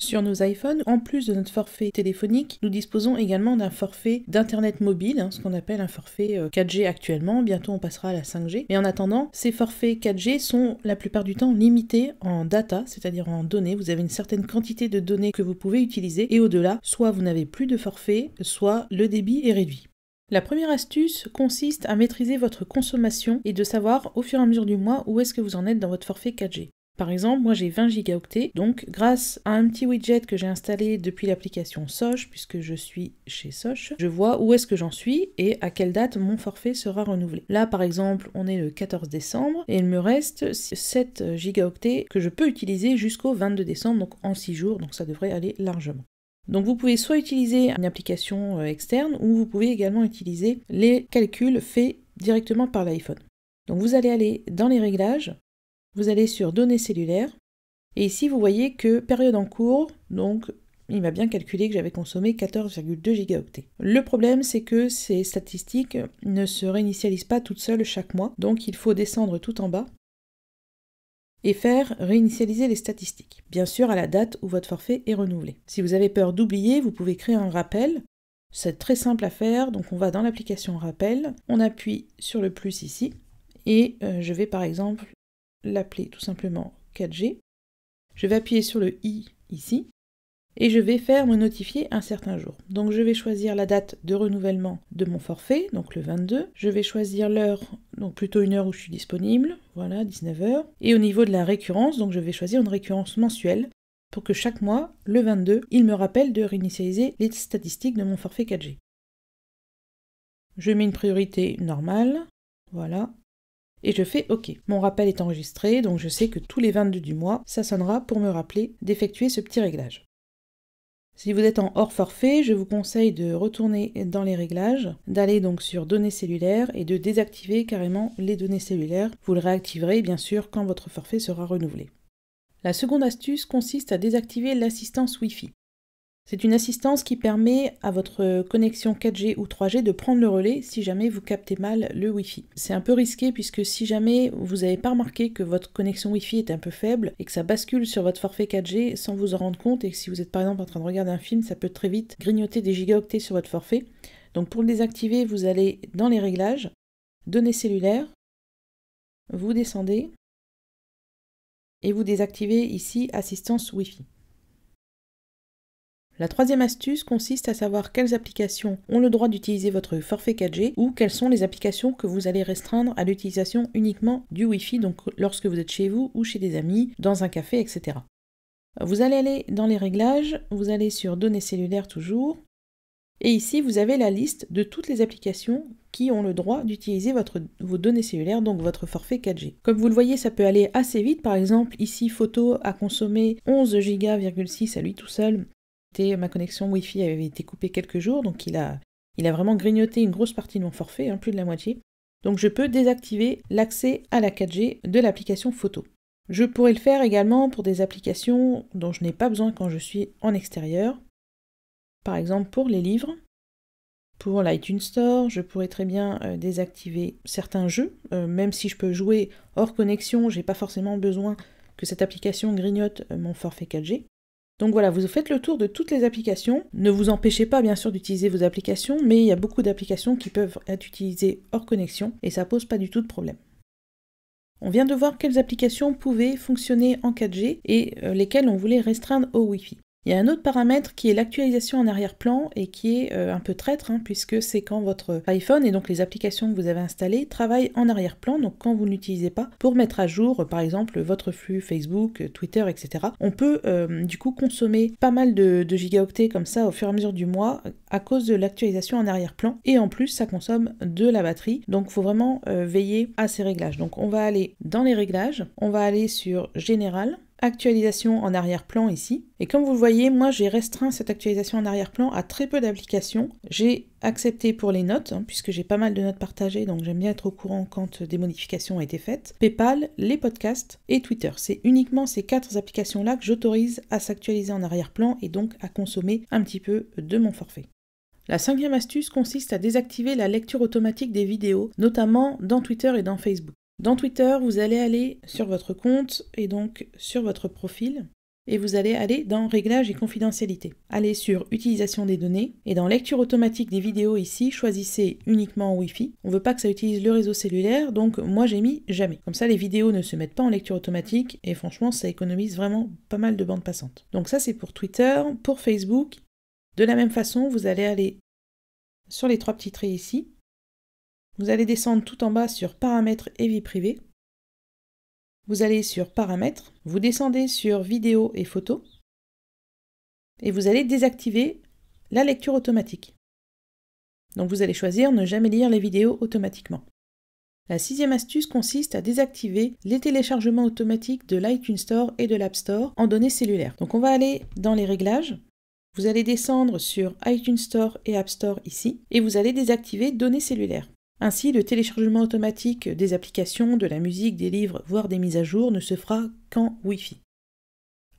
Sur nos iPhones, en plus de notre forfait téléphonique, nous disposons également d'un forfait d'Internet mobile, hein, ce qu'on appelle un forfait 4G euh, actuellement. Bientôt on passera à la 5G. Mais en attendant, ces forfaits 4G sont la plupart du temps limités en data, c'est-à-dire en données. Vous avez une certaine quantité de données que vous pouvez utiliser et au-delà, soit vous n'avez plus de forfait, soit le débit est réduit. La première astuce consiste à maîtriser votre consommation et de savoir au fur et à mesure du mois où est-ce que vous en êtes dans votre forfait 4G. Par exemple, moi j'ai 20 gigaoctets, donc grâce à un petit widget que j'ai installé depuis l'application Soch, puisque je suis chez Soch, je vois où est-ce que j'en suis et à quelle date mon forfait sera renouvelé. Là par exemple, on est le 14 décembre et il me reste 7 gigaoctets que je peux utiliser jusqu'au 22 décembre, donc en 6 jours, donc ça devrait aller largement. Donc vous pouvez soit utiliser une application euh, externe ou vous pouvez également utiliser les calculs faits directement par l'iPhone. Donc vous allez aller dans les réglages, vous allez sur données cellulaires, et ici vous voyez que période en cours, donc il m'a bien calculé que j'avais consommé 14,2 gigaoctets. Le problème, c'est que ces statistiques ne se réinitialisent pas toutes seules chaque mois, donc il faut descendre tout en bas et faire réinitialiser les statistiques, bien sûr à la date où votre forfait est renouvelé. Si vous avez peur d'oublier, vous pouvez créer un rappel. C'est très simple à faire, donc on va dans l'application rappel, on appuie sur le plus ici, et euh, je vais par exemple l'appeler tout simplement 4G. Je vais appuyer sur le i ici et je vais faire me notifier un certain jour. Donc je vais choisir la date de renouvellement de mon forfait, donc le 22. Je vais choisir l'heure, donc plutôt une heure où je suis disponible, voilà, 19h. Et au niveau de la récurrence, donc je vais choisir une récurrence mensuelle pour que chaque mois, le 22, il me rappelle de réinitialiser les statistiques de mon forfait 4G. Je mets une priorité normale, voilà, et je fais OK. Mon rappel est enregistré, donc je sais que tous les 22 du mois, ça sonnera pour me rappeler d'effectuer ce petit réglage. Si vous êtes en hors forfait, je vous conseille de retourner dans les réglages, d'aller donc sur données cellulaires et de désactiver carrément les données cellulaires. Vous le réactiverez bien sûr quand votre forfait sera renouvelé. La seconde astuce consiste à désactiver l'assistance Wi-Fi. C'est une assistance qui permet à votre connexion 4G ou 3G de prendre le relais si jamais vous captez mal le Wi-Fi. C'est un peu risqué puisque si jamais vous n'avez pas remarqué que votre connexion Wi-Fi est un peu faible et que ça bascule sur votre forfait 4G sans vous en rendre compte et si vous êtes par exemple en train de regarder un film, ça peut très vite grignoter des gigaoctets sur votre forfait. Donc pour le désactiver, vous allez dans les réglages, données cellulaires, vous descendez et vous désactivez ici assistance Wi-Fi. La troisième astuce consiste à savoir quelles applications ont le droit d'utiliser votre forfait 4G ou quelles sont les applications que vous allez restreindre à l'utilisation uniquement du Wi-Fi, donc lorsque vous êtes chez vous ou chez des amis, dans un café, etc. Vous allez aller dans les réglages, vous allez sur données cellulaires toujours, et ici vous avez la liste de toutes les applications qui ont le droit d'utiliser vos données cellulaires, donc votre forfait 4G. Comme vous le voyez, ça peut aller assez vite. Par exemple, ici, photo a consommé 11 Go,6 à lui tout seul ma connexion Wi-Fi avait été coupée quelques jours, donc il a, vraiment grignoté une grosse partie de mon forfait, hein, plus de la moitié. Donc je peux désactiver l'accès à la 4G de l'application photo. Je pourrais le faire également pour des applications dont je n'ai pas besoin quand je suis en extérieur. Par exemple pour les livres. Pour l'iTunes Store, je pourrais très bien euh, désactiver certains jeux, euh, même si je peux jouer hors connexion, j'ai pas forcément besoin que cette application grignote euh, mon forfait 4G. Donc voilà, vous faites le tour de toutes les applications. Ne vous empêchez pas bien sûr d'utiliser vos applications, mais il y a beaucoup d'applications qui peuvent être utilisées hors connexion et ça pose pas du tout de problème. On vient de voir quelles applications pouvaient fonctionner en 4G et euh, lesquelles on voulait restreindre au Wi-Fi. Il y a un autre paramètre qui est l'actualisation en arrière-plan et qui est euh, un peu traître, hein, puisque c'est quand votre iPhone et donc les applications que vous avez installées travaillent en arrière-plan, donc quand vous n'utilisez pas, pour mettre à jour par exemple votre flux Facebook, Twitter, etc. On peut euh, du coup consommer pas mal de, gigaoctets comme ça au fur et à mesure du mois à cause de l'actualisation en arrière-plan et en plus ça consomme de la batterie, donc il faut vraiment euh, veiller à ces réglages. Donc on va aller dans les réglages, on va aller sur Général, actualisation en arrière-plan ici. Et comme vous le voyez, moi j'ai restreint cette actualisation en arrière-plan à très peu d'applications. J'ai accepté pour les notes, hein, puisque j'ai pas mal de notes partagées, donc j'aime bien être au courant quand des modifications ont été faites. PayPal, les podcasts et Twitter. C'est uniquement ces quatre applications-là que j'autorise à s'actualiser en arrière-plan et donc à consommer un petit peu de mon forfait. La cinquième astuce consiste à désactiver la lecture automatique des vidéos, notamment dans Twitter et dans Facebook. Dans Twitter, vous allez aller sur votre compte et donc sur votre profil et vous allez aller dans Réglages et confidentialité. Allez sur Utilisation des données et dans Lecture automatique des vidéos ici, choisissez uniquement Wi-Fi. On ne veut pas que ça utilise le réseau cellulaire, donc moi j'ai mis jamais. Comme ça les vidéos ne se mettent pas en lecture automatique et franchement ça économise vraiment pas mal de bandes passantes. Donc ça c'est pour Twitter, pour Facebook. De la même façon, vous allez aller sur les trois petits traits ici. Vous allez descendre tout en bas sur Paramètres et vie privée. Vous allez sur Paramètres, vous descendez sur Vidéo et Photos, et vous allez désactiver la lecture automatique. Donc vous allez choisir ne jamais lire les vidéos automatiquement. La sixième astuce consiste à désactiver les téléchargements automatiques de l'iTunes Store et de l'App Store en données cellulaires. Donc on va aller dans les réglages, vous allez descendre sur iTunes Store et App Store ici, et vous allez désactiver données cellulaires. Ainsi, le téléchargement automatique des applications, de la musique, des livres, voire des mises à jour ne se fera qu'en Wi-Fi.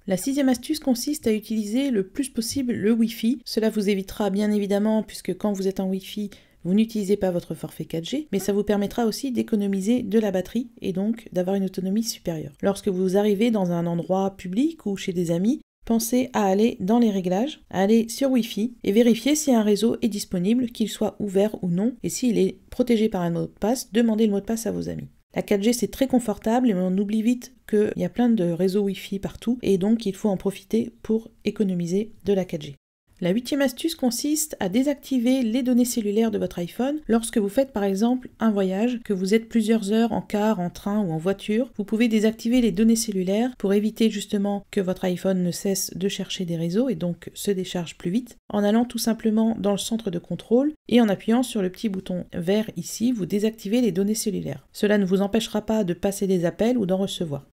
La sixième astuce consiste à utiliser le plus possible le Wi-Fi. Cela vous évitera bien évidemment, puisque quand vous êtes en Wi-Fi, vous n'utilisez pas votre forfait 4G, mais ça vous permettra aussi d'économiser de la batterie et donc d'avoir une autonomie supérieure. Lorsque vous arrivez dans un endroit public ou chez des amis, pensez à aller dans les réglages, à aller sur Wi-Fi et vérifier si un réseau est disponible, qu'il soit ouvert ou non, et s'il est protégé par un mot de passe, demandez le mot de passe à vos amis. La 4G c'est très confortable et on oublie vite qu'il y a plein de réseaux Wi-Fi partout et donc il faut en profiter pour économiser de la 4G. La huitième astuce consiste à désactiver les données cellulaires de votre iPhone lorsque vous faites par exemple un voyage, que vous êtes plusieurs heures en car, en train ou en voiture. Vous pouvez désactiver les données cellulaires pour éviter justement que votre iPhone ne cesse de chercher des réseaux et donc se décharge plus vite en allant tout simplement dans le centre de contrôle et en appuyant sur le petit bouton vert ici, vous désactivez les données cellulaires. Cela ne vous empêchera pas de passer des appels ou d'en recevoir.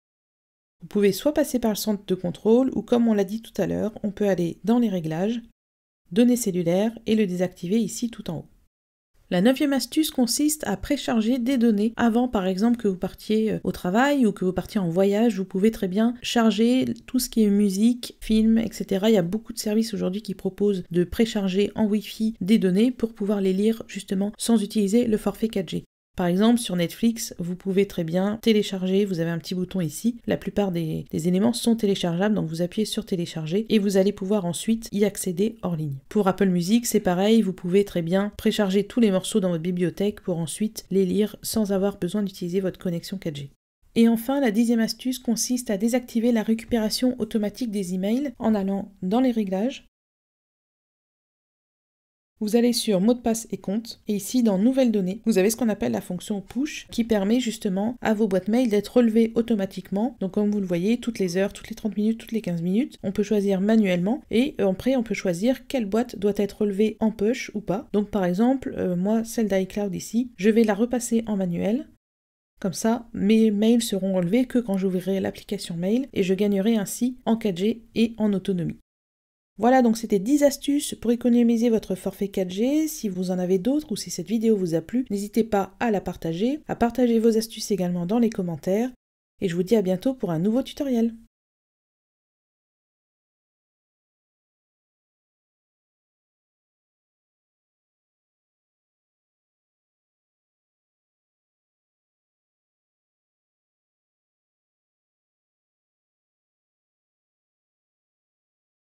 Vous pouvez soit passer par le centre de contrôle ou comme on l'a dit tout à l'heure, on peut aller dans les réglages données cellulaires et le désactiver ici tout en haut. La neuvième astuce consiste à précharger des données avant par exemple que vous partiez euh, au travail ou que vous partiez en voyage. Vous pouvez très bien charger tout ce qui est musique, film, etc. Il y a beaucoup de services aujourd'hui qui proposent de précharger en Wi-Fi des données pour pouvoir les lire justement sans utiliser le forfait 4G. Par exemple, sur Netflix, vous pouvez très bien télécharger, vous avez un petit bouton ici, la plupart des, éléments sont téléchargeables, donc vous appuyez sur télécharger et vous allez pouvoir ensuite y accéder hors ligne. Pour Apple Music, c'est pareil, vous pouvez très bien précharger tous les morceaux dans votre bibliothèque pour ensuite les lire sans avoir besoin d'utiliser votre connexion 4G. Et enfin, la dixième astuce consiste à désactiver la récupération automatique des emails en allant dans les réglages, vous allez sur mot de passe et compte, et ici dans nouvelles données, vous avez ce qu'on appelle la fonction push, qui permet justement à vos boîtes mail d'être relevées automatiquement. Donc comme vous le voyez, toutes les heures, toutes les 30 minutes, toutes les 15 minutes, on peut choisir manuellement, et après on peut choisir quelle boîte doit être relevée en push ou pas. Donc par exemple, euh, moi, celle d'iCloud ici, je vais la repasser en manuel, comme ça, mes mails seront relevés que quand j'ouvrirai l'application mail et je gagnerai ainsi en 4G et en autonomie. Voilà, donc c'était 10 astuces pour économiser votre forfait 4G. Si vous en avez d'autres ou si cette vidéo vous a plu, n'hésitez pas à la partager, à partager vos astuces également dans les commentaires. Et je vous dis à bientôt pour un nouveau tutoriel.